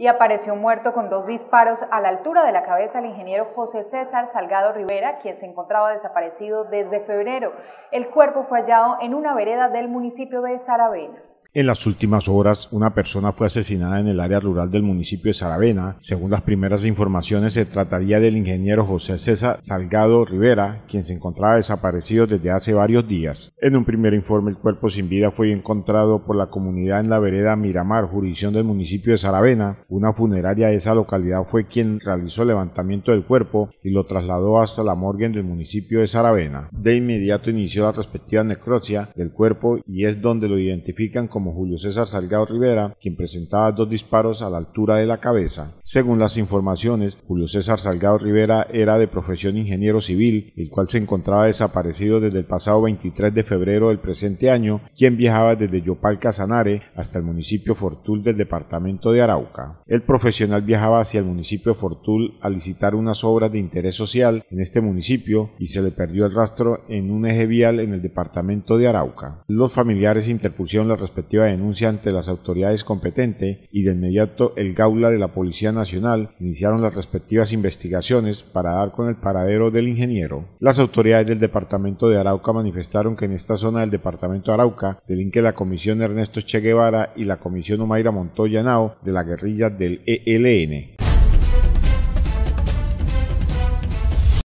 y apareció muerto con dos disparos a la altura de la cabeza el ingeniero José César Salgado Rivera, quien se encontraba desaparecido desde febrero. El cuerpo fue hallado en una vereda del municipio de Saravena. En las últimas horas, una persona fue asesinada en el área rural del municipio de Saravena. Según las primeras informaciones, se trataría del ingeniero José César Salgado Rivera, quien se encontraba desaparecido desde hace varios días. En un primer informe, el cuerpo sin vida fue encontrado por la comunidad en la vereda Miramar, jurisdicción del municipio de Saravena. Una funeraria de esa localidad fue quien realizó el levantamiento del cuerpo y lo trasladó hasta la morgue del municipio de Saravena. De inmediato inició la respectiva necropsia del cuerpo y es donde lo identifican como como Julio César Salgado Rivera, quien presentaba dos disparos a la altura de la cabeza. Según las informaciones, Julio César Salgado Rivera era de profesión ingeniero civil, el cual se encontraba desaparecido desde el pasado 23 de febrero del presente año, quien viajaba desde Yopal Casanare hasta el municipio Fortul del departamento de Arauca. El profesional viajaba hacia el municipio Fortul a licitar unas obras de interés social en este municipio y se le perdió el rastro en un eje vial en el departamento de Arauca. Los familiares interpusieron la respectiva denuncia ante las autoridades competentes y de inmediato el Gaula de la Policía Nacional iniciaron las respectivas investigaciones para dar con el paradero del ingeniero. Las autoridades del departamento de Arauca manifestaron que en esta zona del departamento de Arauca delinque la comisión Ernesto Che Guevara y la comisión Omaira Montoya Nao de la guerrilla del ELN.